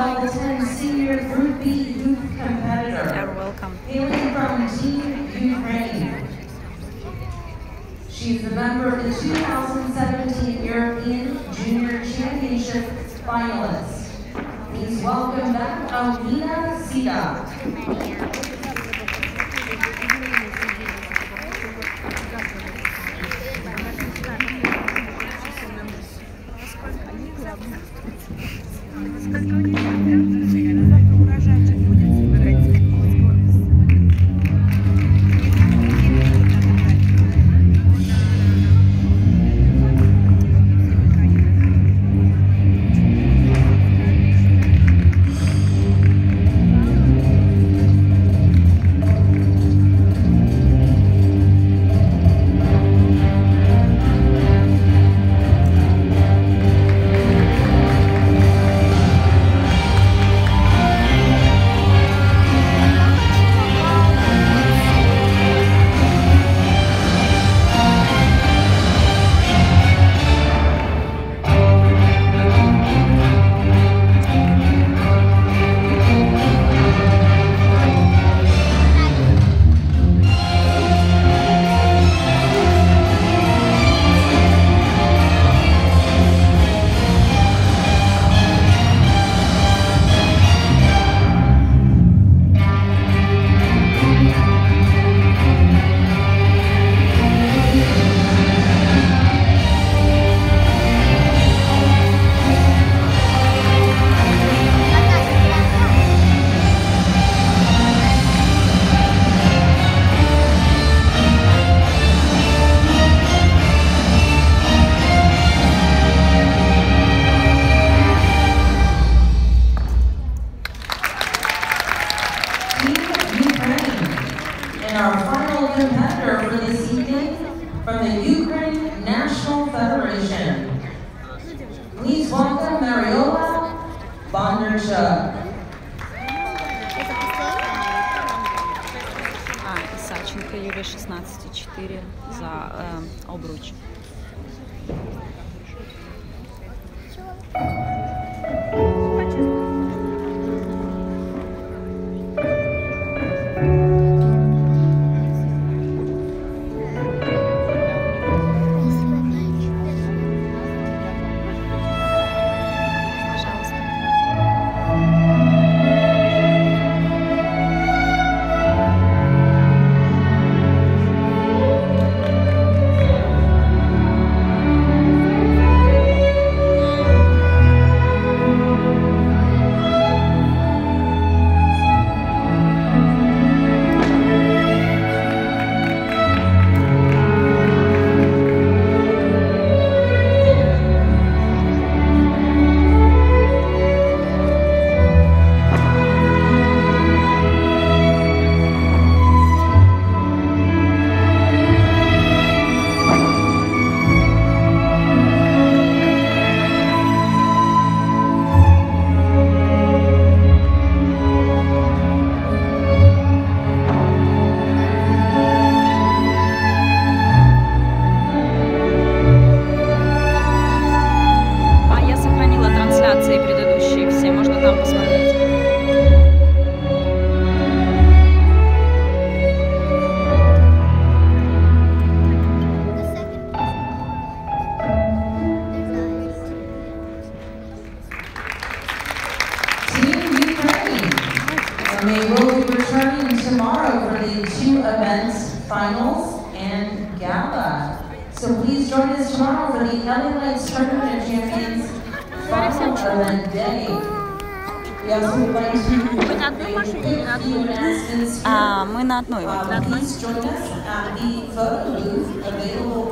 Alberton senior rugby youth competitor. You're welcome. Hailing from Team Ukraine. She's a member of the 2017 European Junior Championship finalist. Please welcome back Alina Sida. And our final competitor for this evening, from the Ukraine National Federation, please welcome Mariola Bodnarchuk. 16,4 за обруч. And they will be returning tomorrow for the two events, finals and gala. So please join us tomorrow for the LA Lights Tournament Champions final event day. We also would like to make a few announcements here. А, мы на одной. вот. Uh, please join us at the photo booth available